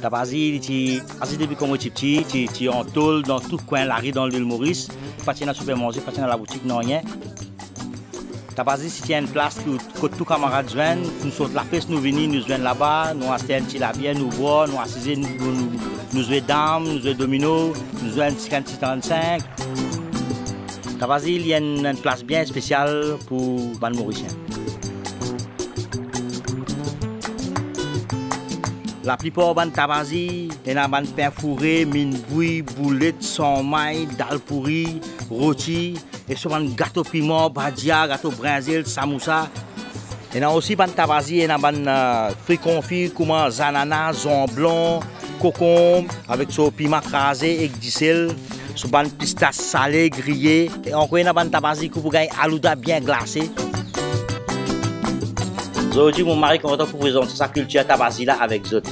Tabazi, ti, asi depuis qu'on est petit, tu tu en tôle dans tout coin la rue dans l'île Maurice, pas dans supermarché, pas dans la boutique, non rien. Tabazi, si tu une place que, tous camarades viennent, nous sommes la fête, nous venons, nous venons là-bas, nous achetons petit labier, nous voir, nous assiser, nous, nous, nous jouer dames, nous jouer domino, nous jouer un petit 35. Tabazi, il y a une, place bien spéciale pour les Mauriciens. La plupart ban tabazi, y a ban pain fourré, mine bouille, boulette, son maille, dalle pourrie, rôti, et souvent gâteau piment, badia, gâteau brinzel, samoussa. Y a aussi ban tabazi, y a ban fruits confits comme zanana, zon blanc, concombre, avec son piment crasé et du sel, son ban pistache salé, grillé. Et encore y a ban tabazi qui vous gagne alouda bien glacé. Aujourd'hui, mon mari est content pour présenter sa culture tabazi là avec ouais.